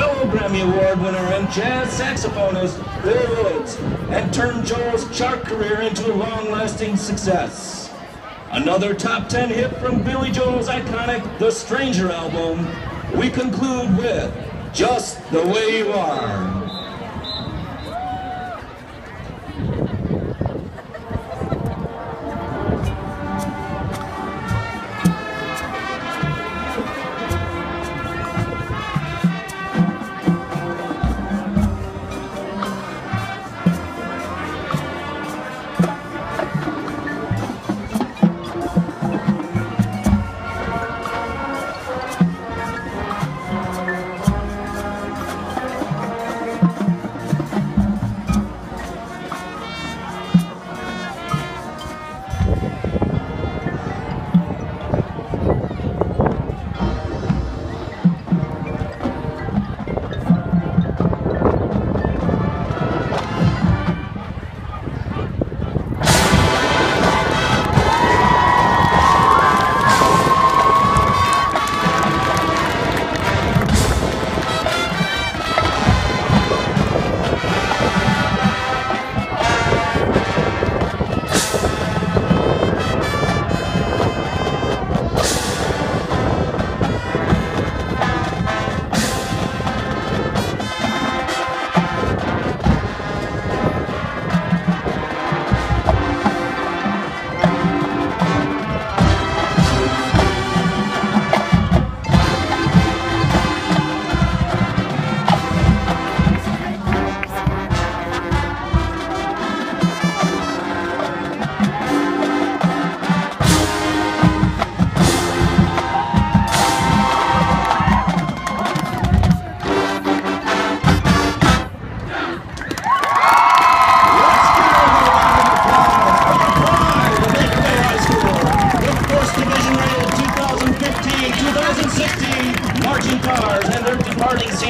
fellow Grammy Award winner and jazz saxophonist Phil Woods and turned Joel's chart career into a long-lasting success. Another top 10 hit from Billy Joel's iconic The Stranger album, we conclude with Just the Way You Are.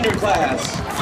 Senior class.